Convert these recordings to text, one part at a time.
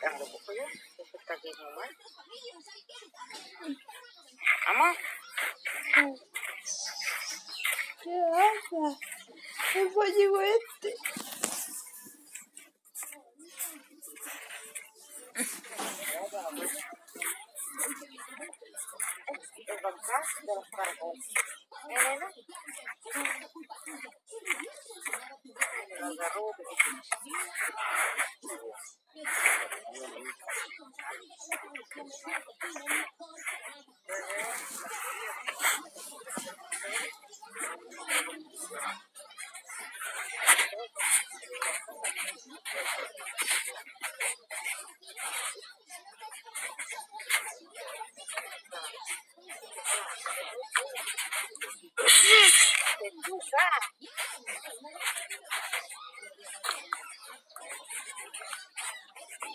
Poco yo. Esto está aquí normal. Vamos. ¿Qué. El bancar de los.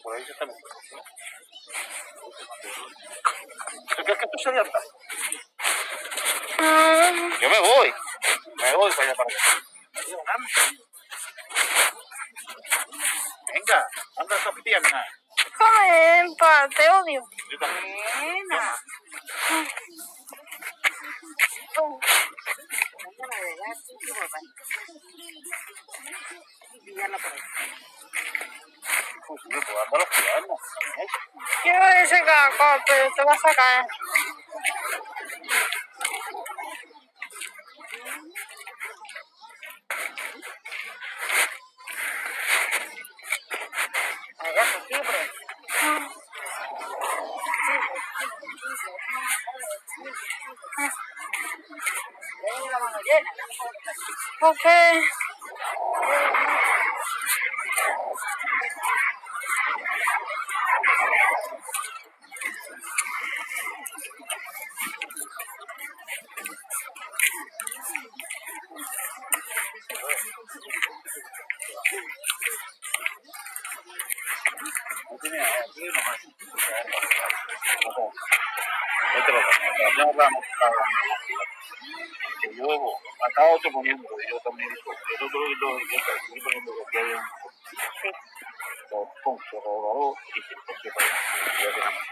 Por ahí se está metiendo. ¿Tú crees que esto se anda? Yo me voy. Me voy para allá para allá. Venga, anda esas piernas. Come en paz, te odio. Yo también. De. Pillarla por ahí. Quiero ese caracol, pero te vas a caer. Allá, Acá. Ya hablamos. Que yo, acá otro poniendo, yo también, yo otro yo estoy poniendo lo que hay en Sí. con con su rodador y para tenemos.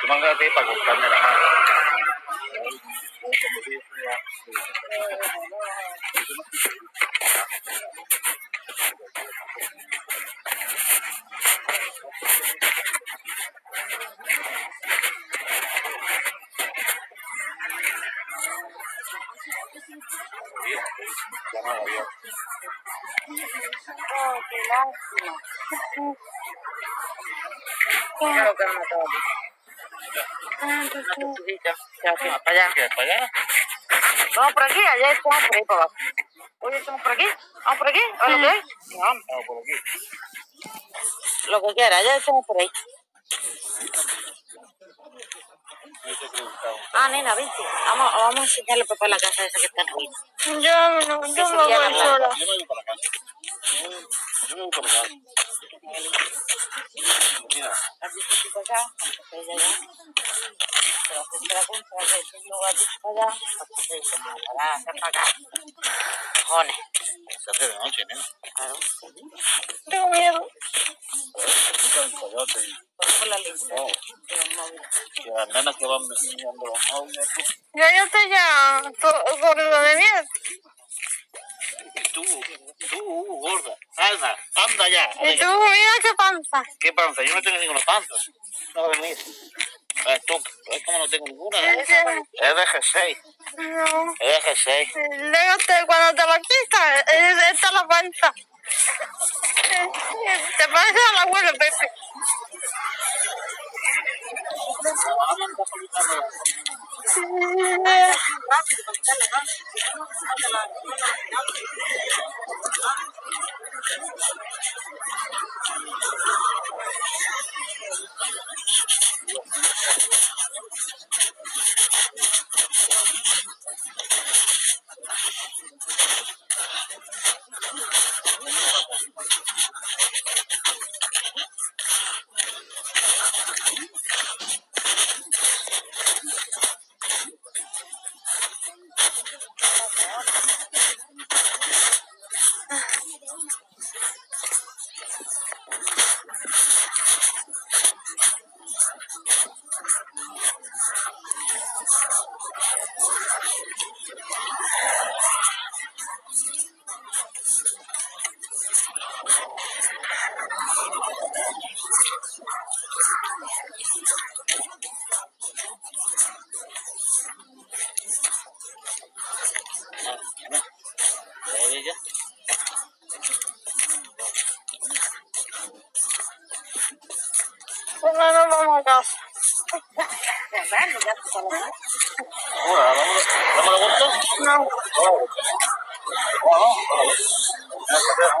Tú mándate para cortarme la mano. Ya no había. Oh, qué lástima. Mira lo que han matado. Ya, sí, para allá. ¿Qué? ¿Para allá? Vamos por aquí, allá estamos por ahí para abajo. Oye, estamos por aquí. Vamos por aquí. ¿A lo que es? Vamos. Ah, por aquí. Lo que quiera, allá estamos por ahí. No te he preguntado. Ah, nena, vente. Vamos, vamos a enseñarle a papá la casa esa que está arriba. Yo no, yo me voy sola. Yo me voy para la casa. Yo me- Yo me voy para la casa. Mira, bicicletas allá. Pero la cuenta, que es un lugar para allá, pues se para acá. Cojones. se hace de noche, nena. Claro. Tengo miedo. Escucha un coyote y Ponemos la lista oh, que las nenas que van mirando los móviles. Ya yo estoy ya corriendo de miedo. Y tú, tú, gorda, anda, anda ya. Y tú, mira qué panza. ¿Qué panza? Yo no tengo ninguna panza. No venir. Ah, tú, no tengo ninguna? Es de jersey. No. Es de jersey. Luego te, cuando te lo quitas, eh, eh, es, la panza. Eh, te parece al abuelo, Pepe. Tá Thank you. 我来，来，来，我搞。哈哈，下班回家吃了。我来，来，来，来，我走。那我走。啊啊！来这边啊！